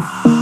Ah.